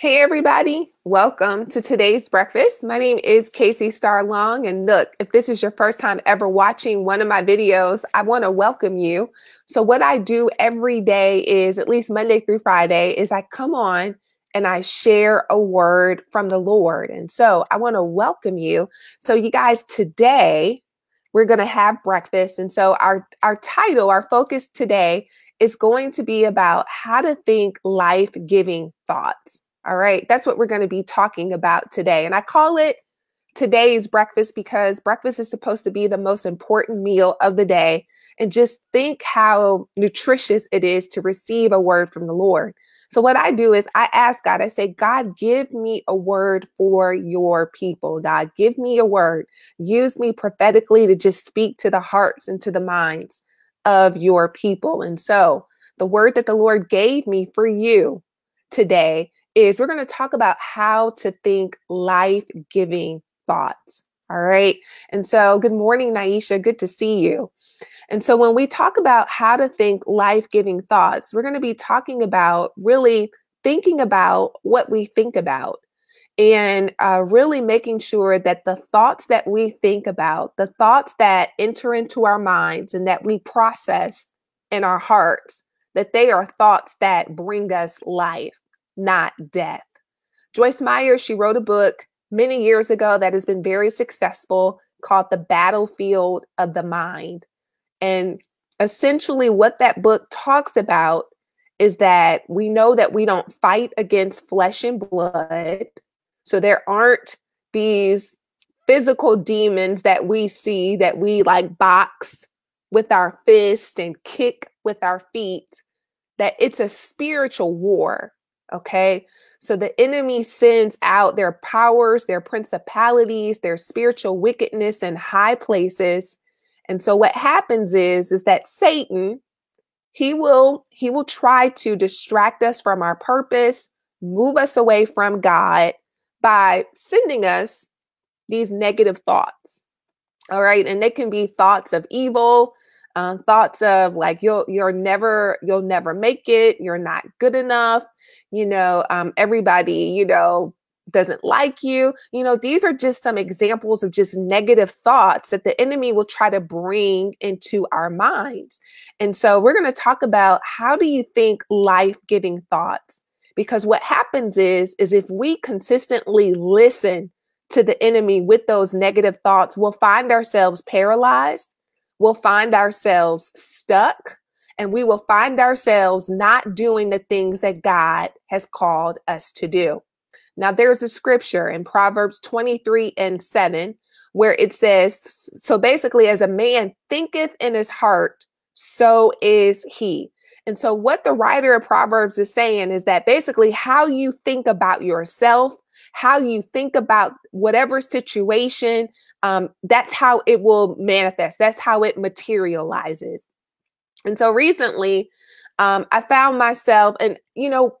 Hey, everybody. Welcome to today's breakfast. My name is Kacie Starr Long. And look, if this is your first time ever watching one of my videos, I want to welcome you. So, what I do every day is, at least Monday through Friday, is I come on and I share a word from the Lord. And so, I want to welcome you. So, you guys, today, we're going to have breakfast. And so, our, our title, our focus today is going to be about how to think life giving thoughts. All right. That's what we're going to be talking about today. And I call it today's breakfast because breakfast is supposed to be the most important meal of the day. And just think how nutritious it is to receive a word from the Lord. So, what I do is I ask God, I say, God, give me a word for your people. God, give me a word. Use me prophetically to just speak to the hearts and to the minds of your people. And so, the word that the Lord gave me for you today is we're going to talk about how to think life giving thoughts. All right. And so, good morning, Naisha. Good to see you. And so, when we talk about how to think life giving thoughts, we're going to be talking about really thinking about what we think about and uh, really making sure that the thoughts that we think about, the thoughts that enter into our minds and that we process in our hearts, that they are thoughts that bring us life not death. Joyce Meyer, she wrote a book many years ago that has been very successful called The Battlefield of the Mind. And essentially, what that book talks about is that we know that we don't fight against flesh and blood. So there aren't these physical demons that we see that we like box with our fist and kick with our feet, that it's a spiritual war Okay. So the enemy sends out their powers, their principalities, their spiritual wickedness in high places. And so what happens is is that Satan he will he will try to distract us from our purpose, move us away from God by sending us these negative thoughts. All right? And they can be thoughts of evil, um, thoughts of like you'll you're never you'll never make it. You're not good enough. You know um, everybody you know doesn't like you. You know these are just some examples of just negative thoughts that the enemy will try to bring into our minds. And so we're going to talk about how do you think life-giving thoughts because what happens is is if we consistently listen to the enemy with those negative thoughts we'll find ourselves paralyzed we'll find ourselves stuck and we will find ourselves not doing the things that God has called us to do. Now, there's a scripture in Proverbs 23 and 7 where it says, So basically, as a man thinketh in his heart, so is he. And so, what the writer of Proverbs is saying is that basically, how you think about yourself, how you think about whatever situation, um, that's how it will manifest. That's how it materializes. And so recently, um, I found myself, and you know,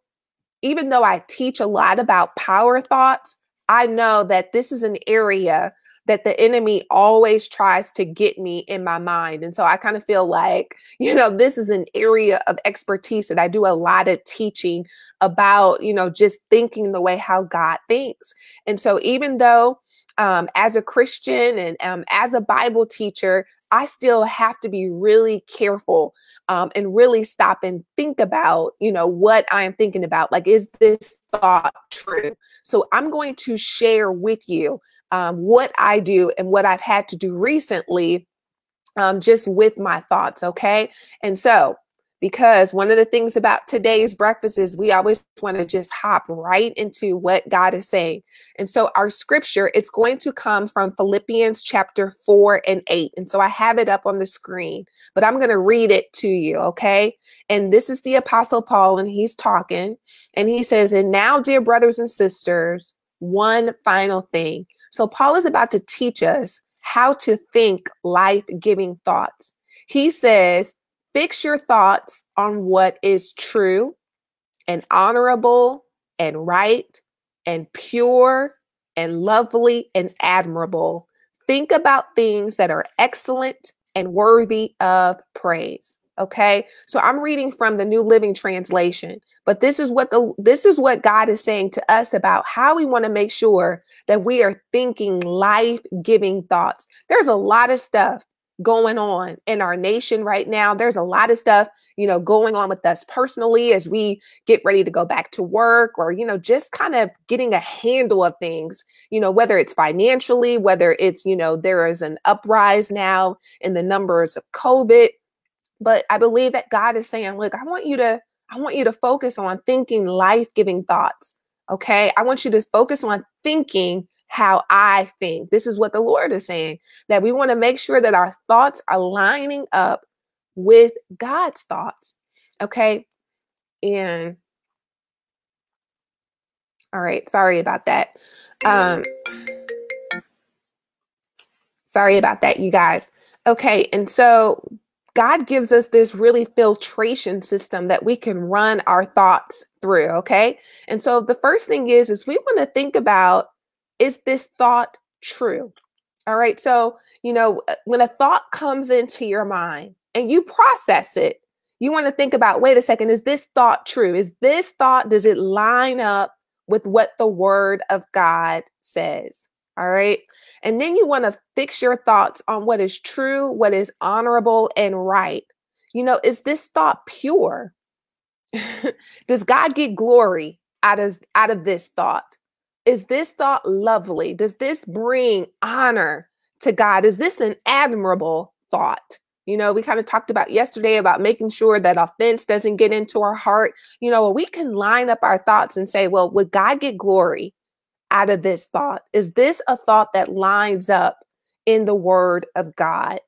even though I teach a lot about power thoughts, I know that this is an area that the enemy always tries to get me in my mind. And so I kind of feel like, you know, this is an area of expertise that I do a lot of teaching about, you know, just thinking the way how God thinks. And so even though um, as a Christian and um, as a Bible teacher, I still have to be really careful um, and really stop and think about, you know, what I am thinking about. Like, is this thought true? So I'm going to share with you um, what I do and what I've had to do recently um, just with my thoughts. Okay. And so because one of the things about today's breakfast is we always want to just hop right into what God is saying. And so our scripture, it's going to come from Philippians chapter 4 and 8. And so I have it up on the screen, but I'm going to read it to you, okay? And this is the apostle Paul and he's talking and he says, "And now dear brothers and sisters, one final thing." So Paul is about to teach us how to think life-giving thoughts. He says, Fix your thoughts on what is true and honorable and right and pure and lovely and admirable. Think about things that are excellent and worthy of praise. Okay. So I'm reading from the New Living Translation, but this is what the this is what God is saying to us about how we want to make sure that we are thinking life-giving thoughts. There's a lot of stuff going on in our nation right now. There's a lot of stuff, you know, going on with us personally as we get ready to go back to work or, you know, just kind of getting a handle of things, you know, whether it's financially, whether it's, you know, there is an uprise now in the numbers of COVID. But I believe that God is saying, look, I want you to, I want you to focus on thinking life-giving thoughts. Okay. I want you to focus on thinking how I think. This is what the Lord is saying that we want to make sure that our thoughts are lining up with God's thoughts. Okay. And all right, sorry about that. Um, sorry about that, you guys. Okay, and so God gives us this really filtration system that we can run our thoughts through, okay? And so the first thing is is we want to think about is this thought true? All right. So, you know, uh, when a thought comes into your mind and you process it, you want to think about wait a second, is this thought true? Is this thought, does it line up with what the word of God says? All right. And then you want to fix your thoughts on what is true, what is honorable and right. You know, is this thought pure? Does God get glory out of out of this thought? Is this thought lovely? Does this bring honor to God? Is this an admirable thought? You know, we kind of talked about yesterday about making sure that offense doesn't get into our heart. You know, we can line up our thoughts and say, well, would God get glory out of this thought? Is this a thought that lines up in the word of God.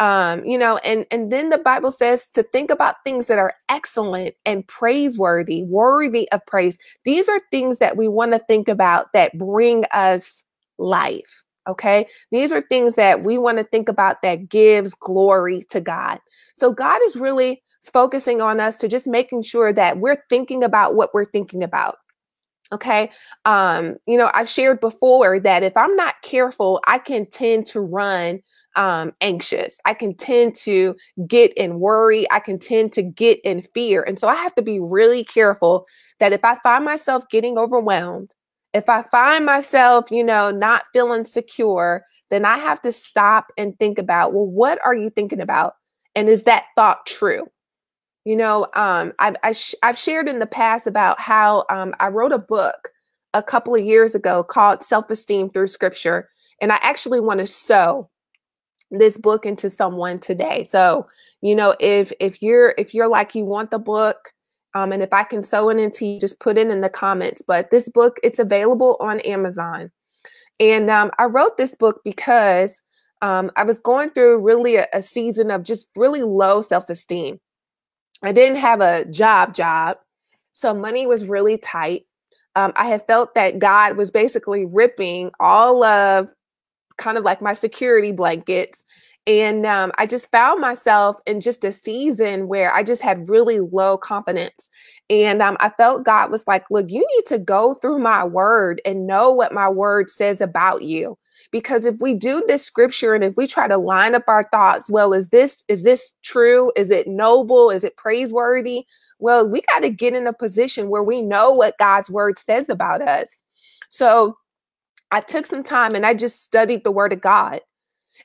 Um, you know, and and then the Bible says to think about things that are excellent and praiseworthy, worthy of praise. These are things that we want to think about that bring us life. Okay. These are things that we want to think about that gives glory to God. So God is really focusing on us to just making sure that we're thinking about what we're thinking about Okay. Um, you know, I've shared before that if I'm not careful, I can tend to run um, anxious. I can tend to get in worry. I can tend to get in fear. And so I have to be really careful that if I find myself getting overwhelmed, if I find myself, you know, not feeling secure, then I have to stop and think about, well, what are you thinking about? And is that thought true? You know, um, I've, I I've shared in the past about how um, I wrote a book a couple of years ago called Self Esteem Through Scripture. And I actually want to sow this book into someone today. So, you know, if if you're if you're like you want the book, um, and if I can sow it into you, just put it in the comments. But this book, it's available on Amazon. And um, I wrote this book because um, I was going through really a, a season of just really low self esteem. I didn't have a job job. So money was really tight. Um, I had felt that God was basically ripping all of kind of like my security blankets. And um, I just found myself in just a season where I just had really low confidence. And um, I felt God was like, look, you need to go through my word and know what my word says about you because if we do this scripture and if we try to line up our thoughts well is this is this true? Is it noble? Is it praiseworthy? Well we got to get in a position where we know what god's word says about us. So i took some time and i just studied the word of god.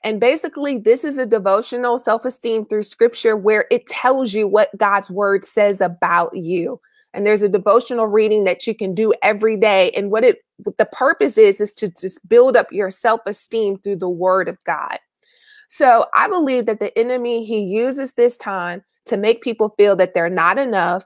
And basically, this is a devotional self esteem through scripture where it tells you what God's word says about you. And there's a devotional reading that you can do every day. And what it the purpose is is to just build up your self-esteem through the word of god. So i believe that the enemy he uses this time to make people feel that they're not enough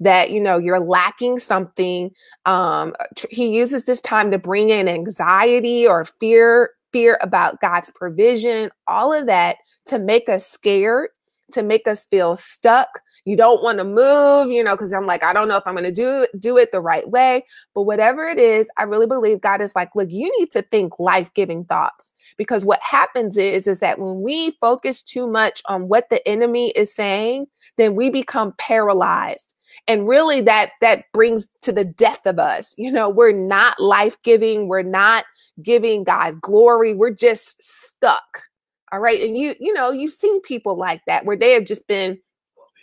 that you know you're lacking something um tr- he uses this time to bring in anxiety or fear fear about god's provision all of that to make us scared to make us feel stuck you don't want to move, you know, because I'm like, I don't know if I'm going to do do it the right way. But whatever it is, I really believe God is like, look, you need to think life-giving thoughts. Because what happens is, is that when we focus too much on what the enemy is saying, then we become paralyzed. And really that that brings to the death of us. You know, we're not life-giving, we're not giving God glory, we're just stuck. All right. And you, you know, you've seen people like that where they have just been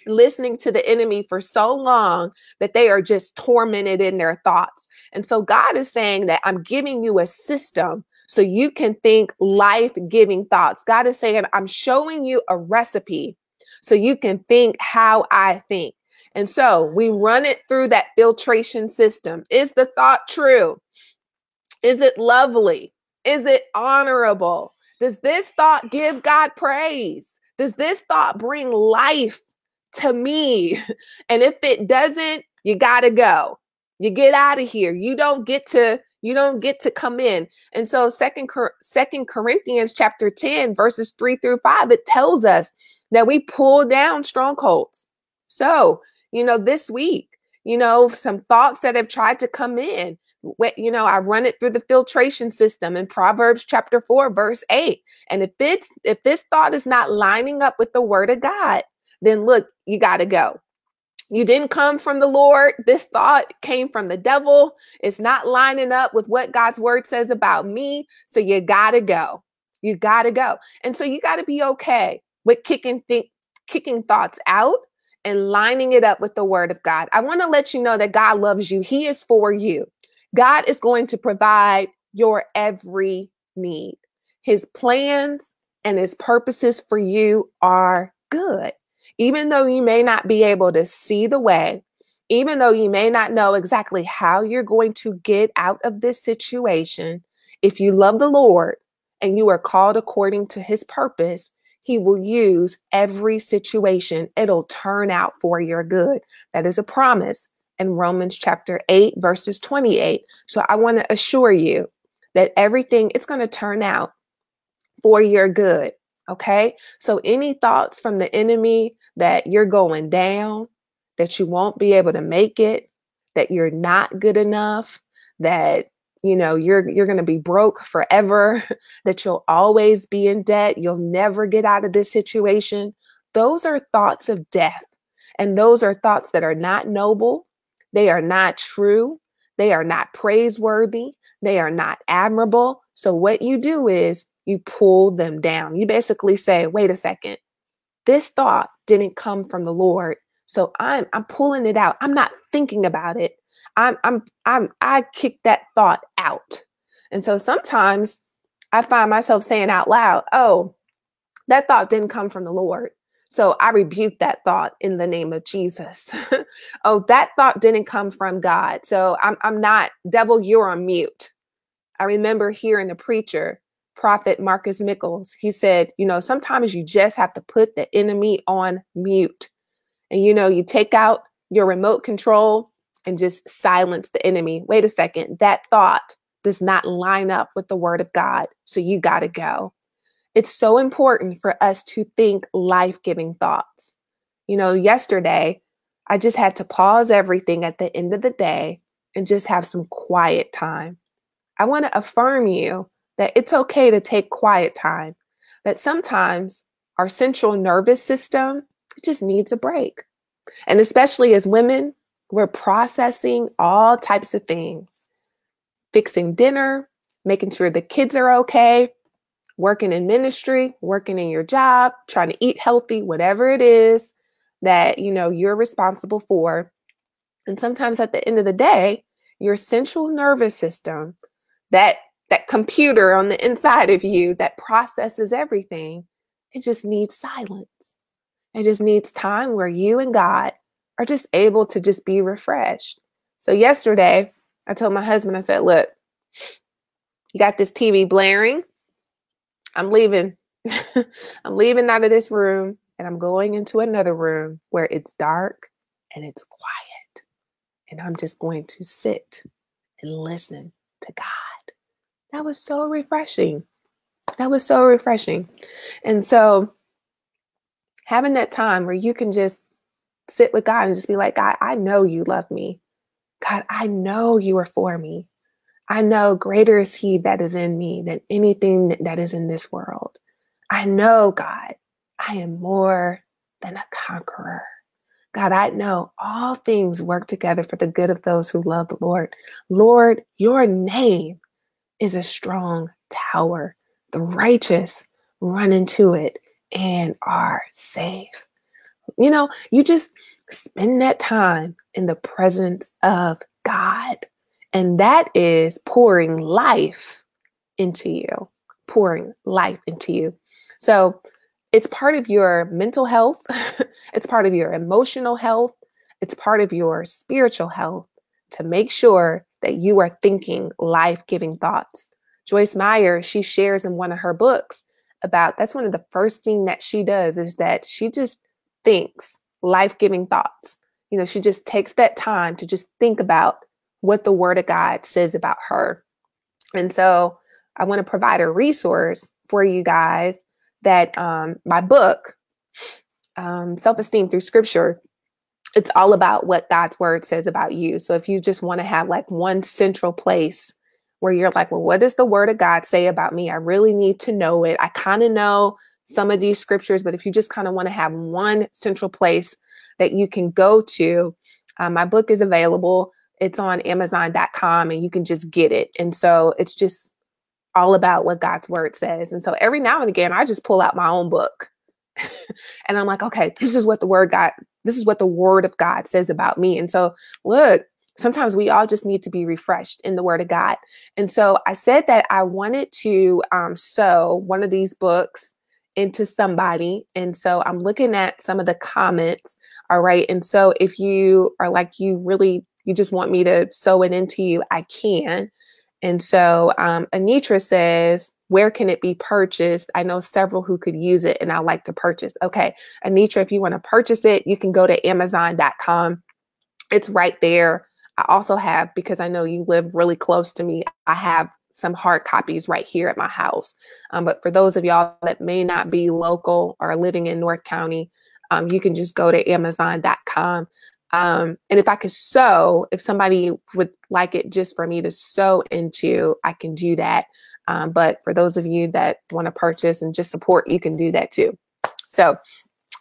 listening to the enemy for so long that they are just tormented in their thoughts. And so God is saying that I'm giving you a system so you can think life giving thoughts. God is saying, I'm showing you a recipe so you can think how I think. And so we run it through that filtration system. Is the thought true? Is it lovely? Is it honorable? Does this thought give God praise? Does this thought bring life to me? And if it doesn't, you got to go. You get out of here. You don't get to you don't get to come in. And so second second Corinthians chapter 10 verses 3 through 5 it tells us that we pull down strongholds. So, you know, this week, you know, some thoughts that have tried to come in, you know, I run it through the filtration system in Proverbs chapter 4 verse 8. And if it's if this thought is not lining up with the word of God, then look, you got to go. You didn't come from the Lord. This thought came from the devil. It's not lining up with what God's word says about me. So you got to go. You got to go. And so you got to be okay with kicking think kicking thoughts out and lining it up with the word of God. I want to let you know that God loves you. He is for you. God is going to provide your every need. His plans and his purposes for you are good. Even though you may not be able to see the way, even though you may not know exactly how you're going to get out of this situation, if you love the Lord and you are called according to his purpose, he will use every situation. It'll turn out for your good. That is a promise in Romans chapter 8, verses 28. So I want to assure you that everything it's going to turn out for your good. Okay. So any thoughts from the enemy that you're going down, that you won't be able to make it, that you're not good enough, that you know you're you're going to be broke forever, that you'll always be in debt, you'll never get out of this situation. Those are thoughts of death. And those are thoughts that are not noble, they are not true, they are not praiseworthy, they are not admirable. So what you do is you pull them down. You basically say, "Wait a second. This thought didn't come from the Lord. So I'm I'm pulling it out. I'm not thinking about it. I'm I'm I'm I kick that thought out. And so sometimes I find myself saying out loud, "Oh, that thought didn't come from the Lord." So I rebuke that thought in the name of Jesus. oh, that thought didn't come from God. So I'm I'm not devil, you're on mute. I remember hearing a preacher prophet Marcus Nichols. He said, you know, sometimes you just have to put the enemy on mute. And, you know, you take out your remote control and just silence the enemy. Wait a second, that thought does not line up with the word of God. So you got to go. It's so important for us to think life giving thoughts. You know, yesterday, I just had to pause everything at the end of the day and just have some quiet time. I want to affirm you that it's okay to take quiet time, that sometimes our central nervous system just needs a break. And especially as women, we're processing all types of things fixing dinner, making sure the kids are okay, working in ministry, working in your job, trying to eat healthy, whatever it is that you know you're responsible for. And sometimes at the end of the day, your central nervous system that that computer on the inside of you that processes everything, it just needs silence. It just needs time where you and God are just able to just be refreshed. So yesterday, I told my husband, I said, look, you got this TV blaring. I'm leaving. I'm leaving out of this room and I'm going into another room where it's dark and it's quiet. And I'm just going to sit and listen to God. That was so refreshing. That was so refreshing. And so having that time where you can just sit with God and just be like, God, I know you love me. God, I know you are for me. I know greater is He that is in me than anything that is in this world. I know, God, I am more than a conqueror. God, I know all things work together for the good of those who love the Lord. Lord, your name is a strong tower. The righteous run into it and are safe. You know, you just spend that time in the presence of God. And that is pouring life into you, pouring life into you. So it's part of your mental health, it's part of your emotional health, it's part of your spiritual health to make sure that you are thinking life giving thoughts. Joyce Meyer, she shares in one of her books about that's one of the first thing that she does is that she just thinks life-giving thoughts. You know, she just takes that time to just think about what the word of God says about her. And so I want to provide a resource for you guys that um, my book, um, Self Esteem Through Scripture, it's all about what God's word says about you. So if you just want to have like one central place where you're like, well, what does the word of God say about me? I really need to know it. I kind of know some of these scriptures, but if you just kind of want to have one central place that you can go to, um, my book is available. It's on Amazon.com and you can just get it. And so it's just all about what God's word says. And so every now and again, I just pull out my own book and I'm like, okay, this is what the word God, this is what the word of God says about me. And so look, sometimes we all just need to be refreshed in the word of God. And so I said that I wanted to um, sow one of these books into somebody. And so I'm looking at some of the comments. All right. And so if you are like, you really, you just want me to sow it into you, I can. And so um, Anitra says, where can it be purchased? I know several who could use it and I like to purchase. Okay. Anitra, if you want to purchase it, you can go to amazon.com. It's right there. I also have, because I know you live really close to me, I have some hard copies right here at my house. Um, but for those of y'all that may not be local or living in North County, um, you can just go to amazon.com. Um, and if I could sow, if somebody would like it just for me to sow into, I can do that. Um, but for those of you that want to purchase and just support, you can do that too. So,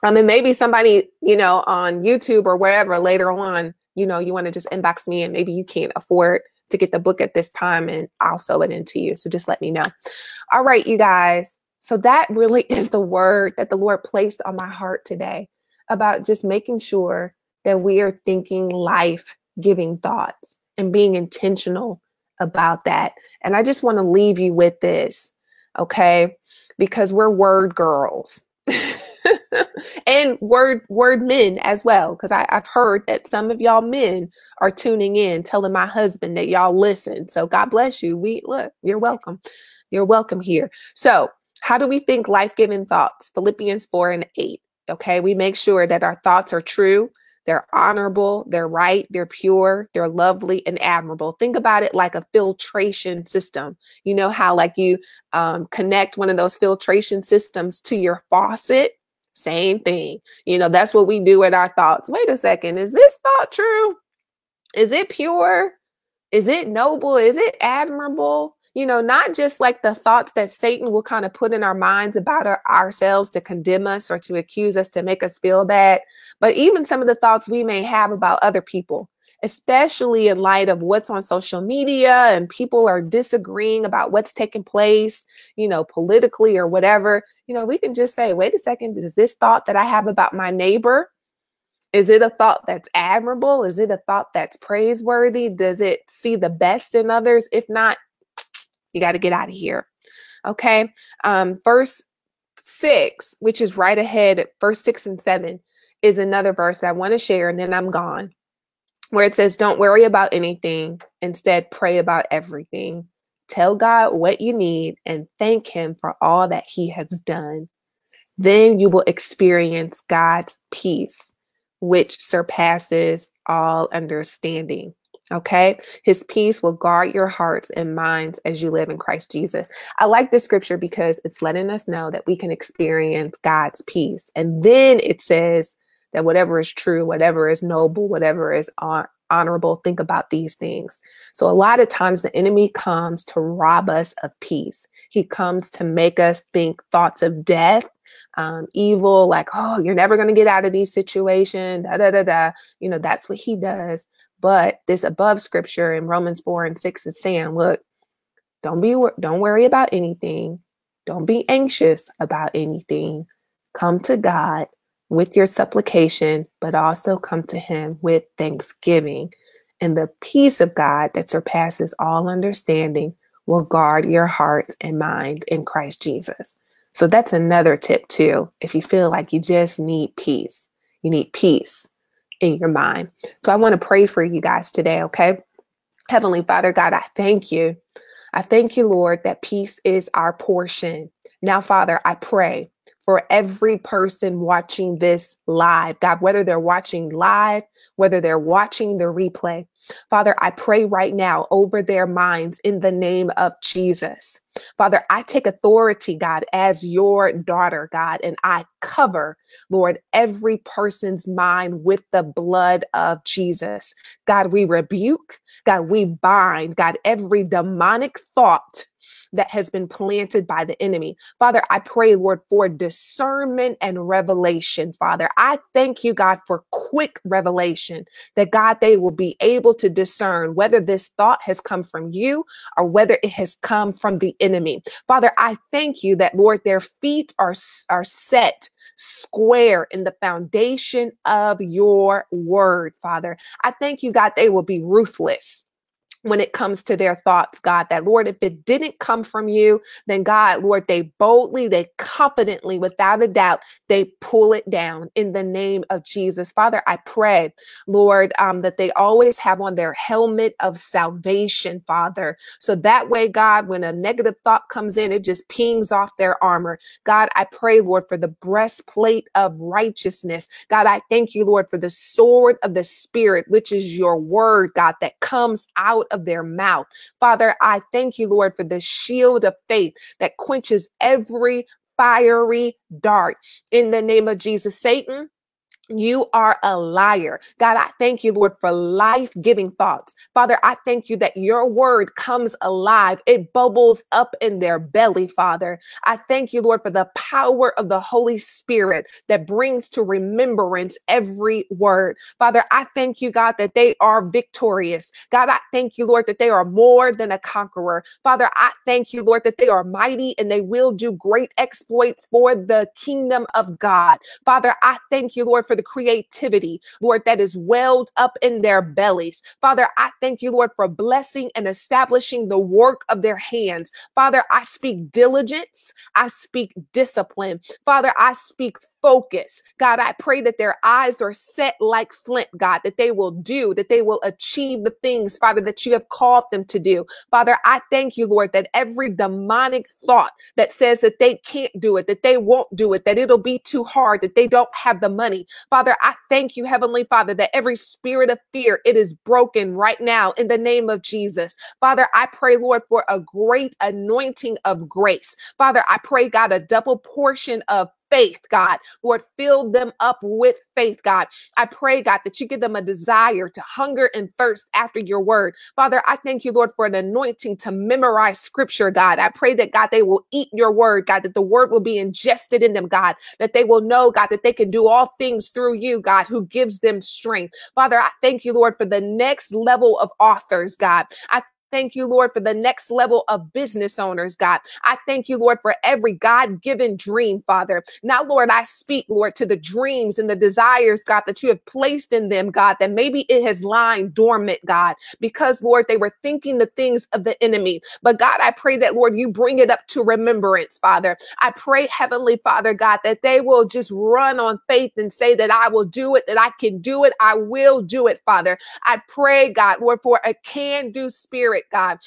um, and maybe somebody, you know, on YouTube or wherever later on you know, you want to just inbox me and maybe you can't afford to get the book at this time and I'll sow it into you. So just let me know. All right, you guys. So that really is the word that the Lord placed on my heart today about just making sure that we are thinking life giving thoughts and being intentional about that. And I just want to leave you with this, okay? Because we're word girls. and word word men as well because i've heard that some of y'all men are tuning in telling my husband that y'all listen so god bless you we look you're welcome you're welcome here so how do we think life-giving thoughts philippians 4 and 8 okay we make sure that our thoughts are true they're honorable, they're right, they're pure, they're lovely and admirable. Think about it like a filtration system. You know how, like, you um, connect one of those filtration systems to your faucet same thing. You know, that's what we do with our thoughts. Wait a second. Is this thought true? Is it pure? Is it noble? Is it admirable? You know, not just like the thoughts that Satan will kind of put in our minds about our, ourselves to condemn us or to accuse us to make us feel bad, but even some of the thoughts we may have about other people especially in light of what's on social media and people are disagreeing about what's taking place, you know, politically or whatever, you know, we can just say, wait a second, is this thought that I have about my neighbor? Is it a thought that's admirable? Is it a thought that's praiseworthy? Does it see the best in others? If not, you got to get out of here. Okay. Um, verse six, which is right ahead, verse six and seven, is another verse I want to share, and then I'm gone where it says, Don't worry about anything. Instead, pray about everything. Tell God what you need and thank Him for all that He has done. Then you will experience God's peace, which surpasses all understanding. Okay. His peace will guard your hearts and minds as you live in Christ Jesus. I like this scripture because it's letting us know that we can experience God's peace. And then it says, that whatever is true, whatever is noble, whatever is honorable, think about these things. So, a lot of times the enemy comes to rob us of peace. He comes to make us think thoughts of death, um, evil, like, oh, you're never going to get out of these situations, da da da da. You know, that's what he does. But this above scripture in Romans 4 and 6 is saying, look, don't be don't worry about anything. Don't be anxious about anything. Come to God with your supplication, but also come to him with thanksgiving. And the peace of God that surpasses all understanding will guard your heart and mind in Christ Jesus. So that's another tip, too. If you feel like you just need peace, you need peace in your mind. So I want to pray for you guys today, okay? Heavenly Father, God, I thank you. I thank you, Lord, that peace is our portion. Now, Father, I pray for every person watching this live, God, whether they're watching live, whether they're watching the replay. Father, I pray right now over their minds in the name of Jesus. Father, I take authority, God, as your daughter, God, and I cover, Lord, every person's mind with the blood of Jesus. God, we rebuke, God, we bind, God, every demonic thought that has been planted by the enemy. Father, I pray, Lord, for discernment and revelation, Father. I thank you, God, for quick revelation that, God, they will be able to discern whether this thought has come from you or whether it has come from the enemy. Father, I thank you that, Lord, their feet are, are set square in the foundation of your word, Father. I thank you, God, they will be ruthless when it comes to their thoughts, God, that Lord, if it didn't come from you, then God, Lord, they boldly, they confidently, without a doubt, they pull it down in the name of Jesus. Father, I pray, Lord, um, that they always have on their helmet of salvation, Father. So that way, God, when a negative thought comes in, it just pings off their armor. God, I pray, Lord, for the breastplate of righteousness. God, I thank you, Lord, for the sword of the Spirit, which is your word, God, that comes out of their mouth. Father, I thank you, Lord, for the shield of faith that quenches every fiery dart in the name of Jesus. Satan, you are a liar. God, I thank you, Lord, for life giving thoughts. Father, I thank you that your word comes alive. It bubbles up in their belly, Father. I thank you, Lord, for the power of the Holy Spirit that brings to remembrance every word. Father, I thank you, God, that they are victorious. God, I thank you, Lord, that they are more than a conqueror. Father, I thank you, Lord, that they are mighty and they will do great exploits for the kingdom of God. Father, I thank you, Lord, for the creativity, Lord, that is welled up in their bellies. Father, I thank you, Lord, for blessing and establishing the work of their hands. Father, I speak diligence. I speak discipline. Father, I speak focus. God, I pray that their eyes are set like flint, God, that they will do, that they will achieve the things, Father, that you have called them to do. Father, I thank you, Lord, that every demonic thought that says that they can't do it, that they won't do it, that it'll be too hard, that they don't have the money. Father, I thank you, Heavenly Father, that every spirit of fear, it is broken right now in the name of Jesus. Father, I pray, Lord, for a great anointing of grace. Father, I pray, God, a double portion of faith, God. Lord, fill them up with faith, God. I pray, God, that you give them a desire to hunger and thirst after your word. Father, I thank you, Lord, for an anointing to memorize scripture, God. I pray that, God, they will eat your word, God, that the word will be ingested in them, God, that they will know, God, that they can do all things through you, God, who gives them strength. Father, I thank you, Lord, for the next level of authors, God. I thank you, Lord, for the next level of business owners, God. I thank you, Lord, for every God given dream, Father. Now, Lord, I speak, Lord, to the dreams and the desires, God, that you have placed in them, God, that maybe it has lying dormant, God, because, Lord, they were thinking the things of the enemy. But, God, I pray that, Lord, you bring it up to remembrance, Father. I pray, Heavenly Father, God, that they will just run on faith and say that I will do it, that I can do it, I will do it, Father. I pray, God, Lord, for a can do spirit Spirit, God.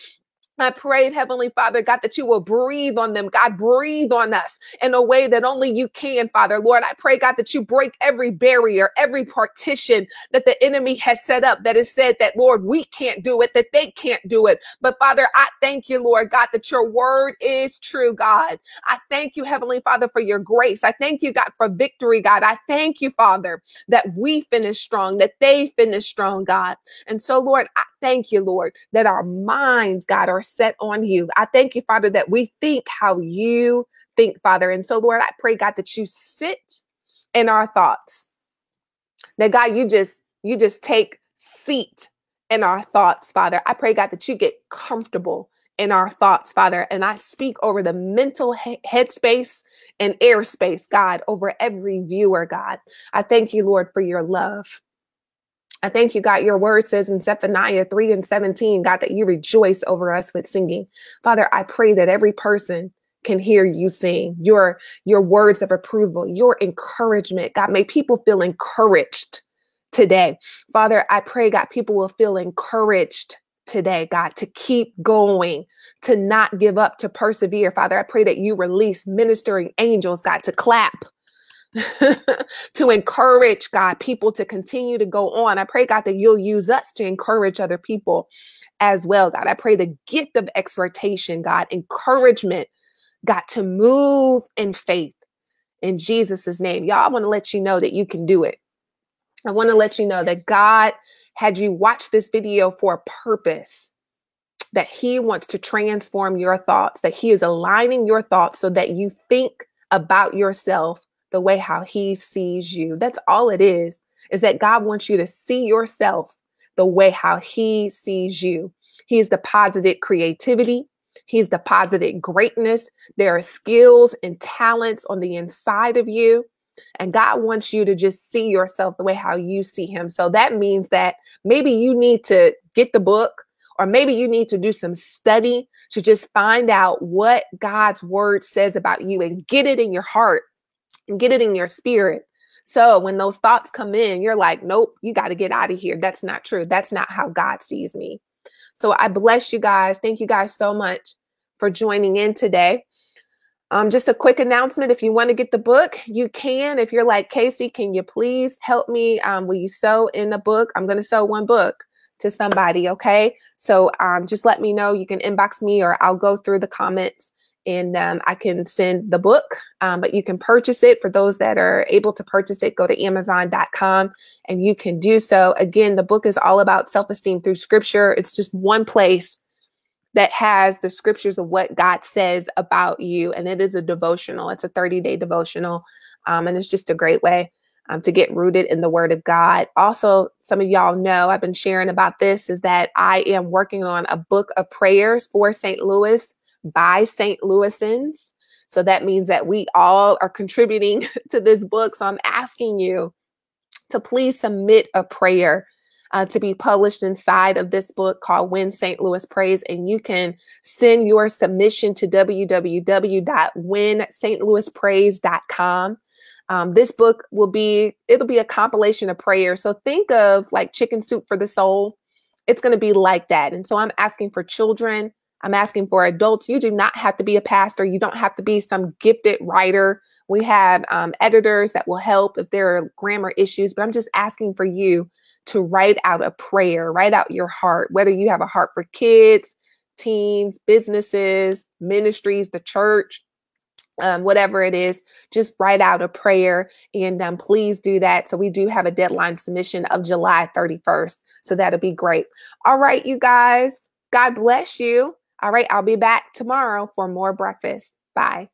I pray, Heavenly Father, God, that you will breathe on them. God, breathe on us in a way that only you can, Father. Lord, I pray, God, that you break every barrier, every partition that the enemy has set up that has said that, Lord, we can't do it, that they can't do it. But Father, I thank you, Lord God, that your word is true, God. I thank you, Heavenly Father, for your grace. I thank you, God, for victory, God. I thank you, Father, that we finish strong, that they finish strong, God. And so, Lord, I thank you, Lord, that our minds, God, are set on you. I thank you, Father, that we think how you think, Father. And so, Lord, I pray, God, that you sit in our thoughts. That God, you just you just take seat in our thoughts, Father. I pray, God, that you get comfortable in our thoughts, Father. And I speak over the mental he- headspace and airspace, God, over every viewer, God. I thank you, Lord, for your love. I thank you, God. Your word says in Zephaniah 3 and 17, God, that you rejoice over us with singing. Father, I pray that every person can hear you sing your your words of approval your encouragement god may people feel encouraged today father i pray god people will feel encouraged today god to keep going to not give up to persevere father i pray that you release ministering angels god to clap to encourage God, people to continue to go on. I pray, God, that you'll use us to encourage other people as well, God. I pray the gift of exhortation, God, encouragement God, to move in faith in Jesus' name. Y'all, I want to let you know that you can do it. I want to let you know that God had you watch this video for a purpose, that He wants to transform your thoughts, that He is aligning your thoughts so that you think about yourself the way how He sees you. That's all it is, is that God wants you to see yourself the way how He sees you. He's deposited creativity. He's deposited greatness. There are skills and talents on the inside of you. And God wants you to just see yourself the way how you see him. So that means that maybe you need to get the book or maybe you need to do some study to just find out what God's word says about you and get it in your heart get it in your spirit. So when those thoughts come in, you're like, nope, you got to get out of here. That's not true. That's not how God sees me. So I bless you guys. Thank you guys so much for joining in today. Um, just a quick announcement if you want to get the book, you can. If you're like, Kacie, can you please help me? Um, will you sow in the book? I'm going to sow one book to somebody. Okay. So um, just let me know. You can inbox me or I'll go through the comments and um, I can send the book. Um, but you can purchase it for those that are able to purchase it. Go to Amazon.com and you can do so. Again, the book is all about self esteem through scripture. It's just one place that has the scriptures of what God says about you, and it is a devotional. It's a 30 day devotional, um, and it's just a great way. Um, to get rooted in the word of God. Also, some of y'all know I've been sharing about this is that I am working on a book of prayers for St. Louis by St. Louisans. So that means that we all are contributing to this book. So I'm asking you to please submit a prayer uh, to be published inside of this book called When St. Louis Prays. And you can send your submission to www.whenstlouisprays.com. Um, this book will be, it'll be a compilation of prayers. So think of like chicken soup for the soul. It's going to be like that. And so I'm asking for children, I'm asking for adults. You do not have to be a pastor. You don't have to be some gifted writer. We have um, editors that will help if there are grammar issues, but I'm just asking for you to write out a prayer, write out your heart, whether you have a heart for kids, teens, businesses, ministries, the church, um, whatever it is, just write out a prayer and um, please do that. So we do have a deadline submission of July 31st. So that'll be great. All right, you guys, God bless you. All right, I'll be back tomorrow for more breakfast. Bye.